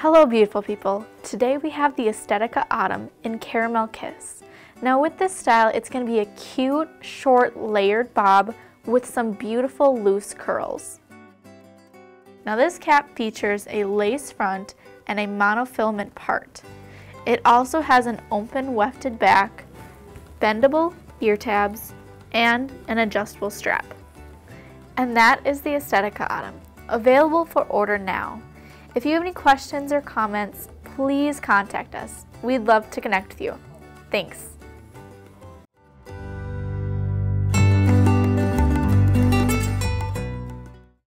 Hello beautiful people. Today we have the Estetica Autumn in Caramel Kiss. Now with this style, it's going to be a cute, short, layered bob with some beautiful loose curls. Now this cap features a lace front and a monofilament part. It also has an open wefted back, bendable ear tabs, and an adjustable strap. And that is the Estetica Autumn, available for order now. If you have any questions or comments, please contact us. We'd love to connect with you. Thanks.